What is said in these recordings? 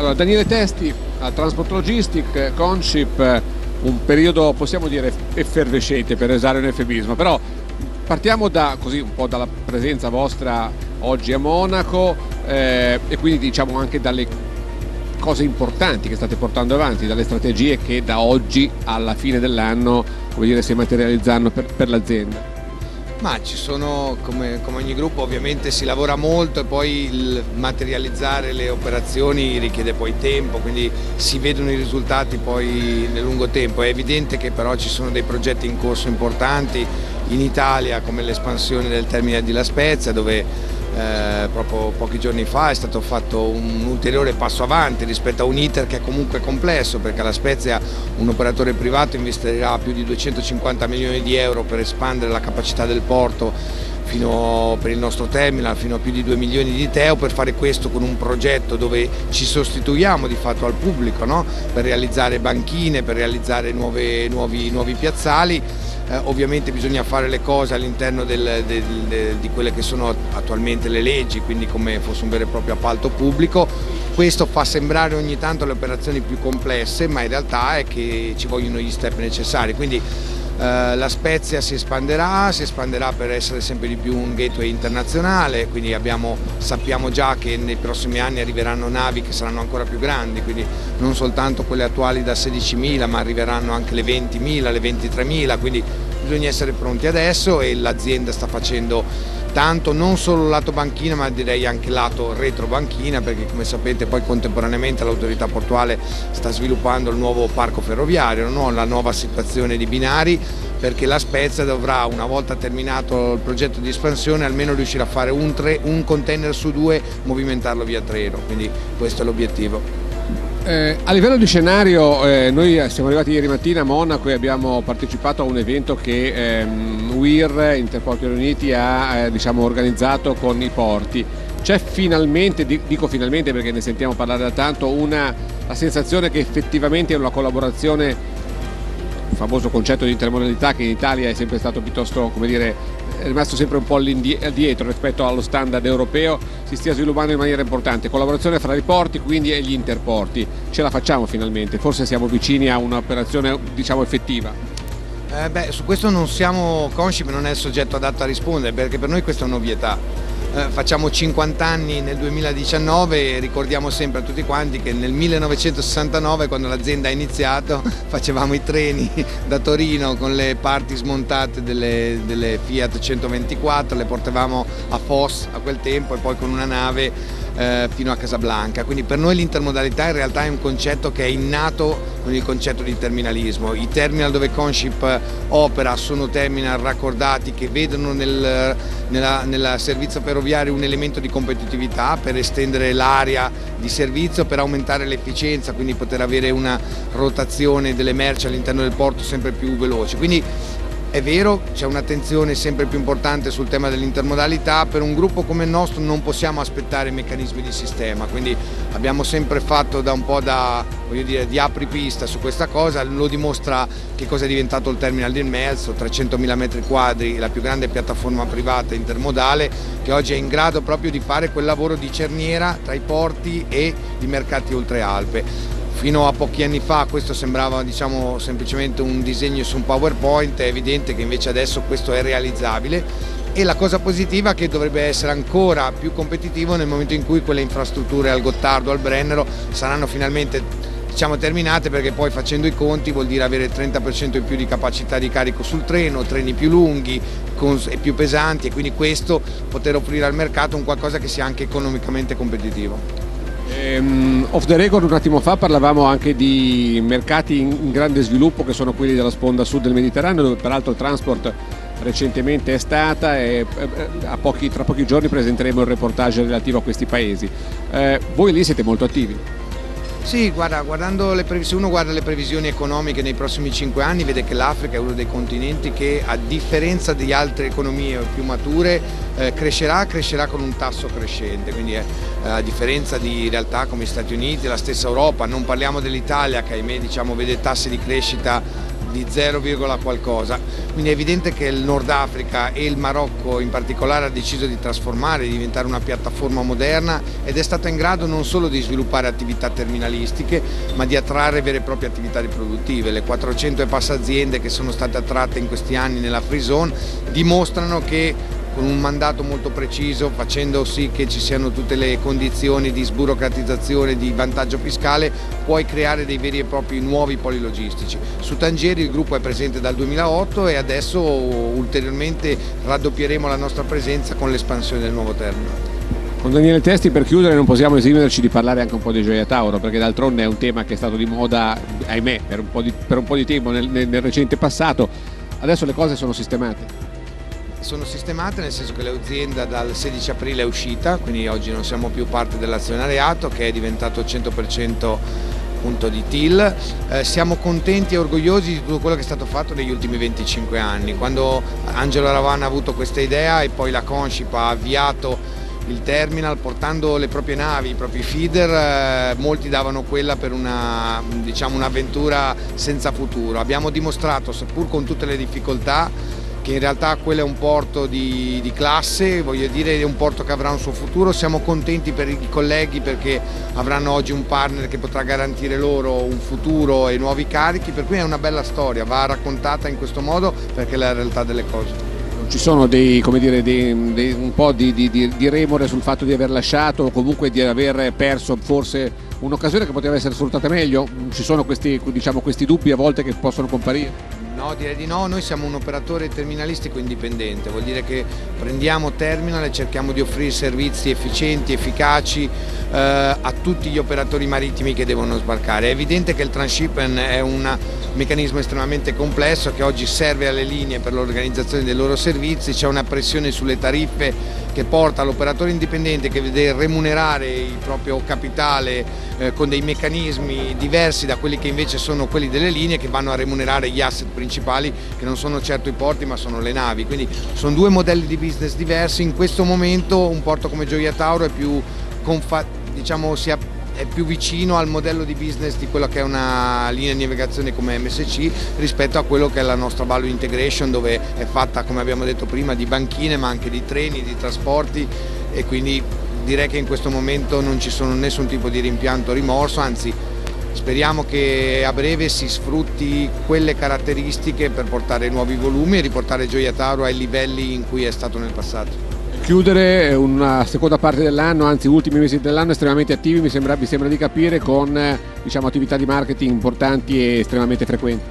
Allora, Daniele Testi, a Transport Logistic, Conship, un periodo possiamo dire effervescente per usare un eufemismo, però partiamo da, così, un po' dalla presenza vostra oggi a Monaco eh, e quindi diciamo anche dalle cose importanti che state portando avanti, dalle strategie che da oggi alla fine dell'anno si materializzano per, per l'azienda. Ma ci sono, come, come, ogni gruppo ovviamente si lavora molto e poi il materializzare le operazioni richiede poi tempo, quindi si vedono i risultati poi nel lungo tempo. È evidente che però ci sono dei progetti in corso importanti in Italia come l'espansione del termine di La Spezia dove eh, proprio pochi giorni fa è stato fatto un ulteriore passo avanti rispetto a un iter che è comunque complesso perché alla Spezia un operatore privato investirà più di 250 milioni di euro per espandere la capacità del porto fino, per il nostro terminal fino a più di 2 milioni di teo per fare questo con un progetto dove ci sostituiamo di fatto al pubblico no? per realizzare banchine, per realizzare nuove, nuovi, nuovi piazzali eh, ovviamente bisogna fare le cose all'interno di quelle che sono attualmente le leggi, quindi come fosse un vero e proprio appalto pubblico. Questo fa sembrare ogni tanto le operazioni più complesse, ma in realtà è che ci vogliono gli step necessari. Quindi, la Spezia si espanderà, si espanderà per essere sempre di più un gateway internazionale, quindi abbiamo, sappiamo già che nei prossimi anni arriveranno navi che saranno ancora più grandi, quindi non soltanto quelle attuali da 16.000 ma arriveranno anche le 20.000, le 23.000, quindi bisogna essere pronti adesso e l'azienda sta facendo tanto non solo lato banchina ma direi anche lato retro banchina perché come sapete poi contemporaneamente l'autorità portuale sta sviluppando il nuovo parco ferroviario, no? la nuova situazione di binari perché la Spezia dovrà una volta terminato il progetto di espansione almeno riuscire a fare un, tre, un container su due movimentarlo via treno, quindi questo è l'obiettivo. Eh, a livello di scenario, eh, noi siamo arrivati ieri mattina a Monaco e abbiamo partecipato a un evento che ehm, WIR, Interporti Uniti, ha eh, diciamo, organizzato con i porti. C'è finalmente, dico finalmente perché ne sentiamo parlare da tanto, una, la sensazione che effettivamente è una collaborazione il famoso concetto di intermodalità che in Italia è sempre stato piuttosto come dire, è rimasto sempre un po' all'indietro rispetto allo standard europeo, si stia sviluppando in maniera importante. Collaborazione fra i porti quindi e gli interporti. Ce la facciamo finalmente, forse siamo vicini a un'operazione diciamo effettiva. Eh beh, su questo non siamo consci, ma non è il soggetto adatto a rispondere perché per noi questa è un'ovvietà facciamo 50 anni nel 2019 e ricordiamo sempre a tutti quanti che nel 1969 quando l'azienda ha iniziato facevamo i treni da Torino con le parti smontate delle, delle Fiat 124, le portavamo a Foss a quel tempo e poi con una nave eh, fino a Casablanca. Quindi per noi l'intermodalità in realtà è un concetto che è innato con il concetto di terminalismo. I terminal dove Conship opera sono terminal raccordati che vedono nel, nella, nel servizio ferroviario un elemento di competitività per estendere l'area di servizio, per aumentare l'efficienza, quindi poter avere una rotazione delle merci all'interno del porto sempre più veloce. Quindi è vero, c'è un'attenzione sempre più importante sul tema dell'intermodalità, per un gruppo come il nostro non possiamo aspettare meccanismi di sistema, quindi abbiamo sempre fatto da un po' da, dire, di apripista su questa cosa, lo dimostra che cosa è diventato il terminal di Melzo, 300.000 metri quadri, la più grande piattaforma privata intermodale che oggi è in grado proprio di fare quel lavoro di cerniera tra i porti e i mercati oltre Alpe. Fino a pochi anni fa questo sembrava diciamo, semplicemente un disegno su un PowerPoint, è evidente che invece adesso questo è realizzabile e la cosa positiva è che dovrebbe essere ancora più competitivo nel momento in cui quelle infrastrutture al Gottardo, al Brennero saranno finalmente diciamo, terminate perché poi facendo i conti vuol dire avere il 30% in più di capacità di carico sul treno, treni più lunghi e più pesanti e quindi questo poter offrire al mercato un qualcosa che sia anche economicamente competitivo. Um, off the record un attimo fa parlavamo anche di mercati in, in, grande sviluppo che sono quelli della sponda sud del Mediterraneo dove peraltro il transport recentemente è stata e pochi, tra pochi giorni presenteremo il reportage relativo a questi paesi. Eh, voi lì siete molto attivi. Sì, guarda, guardando le previsioni, uno guarda le previsioni economiche nei prossimi cinque anni, vede che l'Africa è uno dei continenti che a differenza di altre economie più mature eh, crescerà, crescerà con un tasso crescente, quindi eh, a differenza di realtà come gli Stati Uniti, la stessa Europa, non parliamo dell'Italia che ahimè diciamo, vede tassi di crescita di 0, qualcosa. Quindi è evidente che il Nord Africa e il Marocco in particolare ha deciso di trasformare, di diventare una piattaforma moderna ed è stato in grado non solo di sviluppare attività terminalistiche ma di attrarre vere e proprie attività riproduttive. Le 400 e passa aziende che sono state attratte in questi anni nella Free Zone dimostrano che con un mandato molto preciso, facendo sì che ci siano tutte le condizioni di sburocratizzazione, di vantaggio fiscale, puoi creare dei veri e propri nuovi poli logistici. Su Tangeri il gruppo è presente dal 2008 e adesso ulteriormente raddoppieremo la nostra presenza con l'espansione del nuovo terminal. Con Daniele Testi per chiudere non possiamo esimerci di parlare anche un po' di Gioia Tauro perché d'altronde è un tema che è stato di moda, ahimè, per un po' di, un po di tempo nel, nel, nel recente passato, adesso le cose sono sistemate sono sistemate nel senso che l'azienda dal 16 aprile è uscita, quindi oggi non siamo più parte dell'azionariato che è diventato 100% appunto di TIL. Eh, siamo contenti e orgogliosi di tutto quello che è stato fatto negli ultimi 25 anni. Quando Angelo Ravana ha avuto questa idea e poi la Conscip ha avviato il terminal portando le proprie navi, i propri feeder, eh, molti davano quella per una, diciamo, un'avventura senza futuro. Abbiamo dimostrato, seppur con tutte le difficoltà, che in realtà quello è un porto di, di, classe, voglio dire è un porto che avrà un suo futuro, siamo contenti per i colleghi perché avranno oggi un partner che potrà garantire loro un futuro e nuovi carichi, per cui è una bella storia, va raccontata in questo modo perché è la realtà delle cose. Ci sono dei, dire, dei, dei, un po' di, di, di remore sul fatto di aver lasciato o comunque di aver perso forse un'occasione che poteva essere sfruttata meglio? Ci sono questi, diciamo, questi dubbi a volte che possono comparire? No, direi di no, noi siamo un operatore terminalistico indipendente, vuol dire che prendiamo terminal e cerchiamo di offrire servizi efficienti, efficaci eh, a tutti gli operatori marittimi che devono sbarcare. È evidente che il transshipment è un meccanismo estremamente complesso che oggi serve alle linee per l'organizzazione dei loro servizi, c'è una pressione sulle tariffe che porta l'operatore indipendente che deve remunerare il proprio capitale eh, con dei meccanismi diversi da quelli che invece sono quelli delle linee che vanno a remunerare gli asset principali che non sono certo i porti ma sono le navi. Quindi sono due modelli di business diversi, in questo momento un porto come Gioia Tauro è più, diciamo, si è più vicino al modello di business di quella che è una linea di navigazione come MSC rispetto a quello che è la nostra value integration dove è fatta come abbiamo detto prima di banchine ma anche di treni, di trasporti. E quindi direi che in questo momento non ci sono nessun tipo di rimpianto o rimorso, anzi speriamo che a breve si sfrutti quelle caratteristiche per portare nuovi volumi e riportare Gioia Tauro ai livelli in cui è stato nel passato chiudere una seconda parte dell'anno, anzi ultimi mesi dell'anno estremamente attivi, mi sembra, mi sembra di capire, con diciamo, attività di marketing importanti e estremamente frequenti.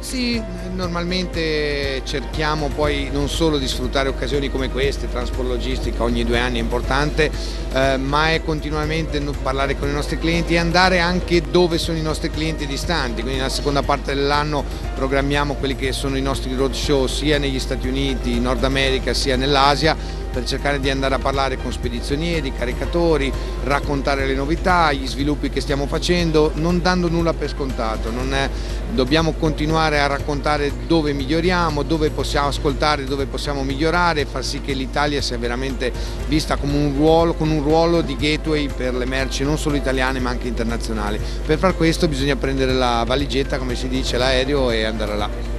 Sì, normalmente cerchiamo poi non solo di sfruttare occasioni come queste, Transport Logistica ogni due anni è importante, eh, ma è continuamente parlare con i nostri clienti e andare anche dove sono i nostri clienti distanti, quindi nella seconda parte dell'anno programmiamo quelli che sono i nostri roadshow sia negli Stati Uniti, in Nord America sia nell'Asia per cercare di andare a parlare con spedizionieri, caricatori, raccontare le novità, gli sviluppi che stiamo facendo, non dando nulla per scontato, è, dobbiamo continuare a raccontare dove miglioriamo, dove possiamo ascoltare, dove possiamo migliorare far sì che l'Italia sia veramente vista un ruolo, con un ruolo di gateway per le merci non solo italiane ma anche internazionali. Per far questo bisogna prendere la valigetta, come si dice, l'aereo e andare là.